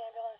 ambulance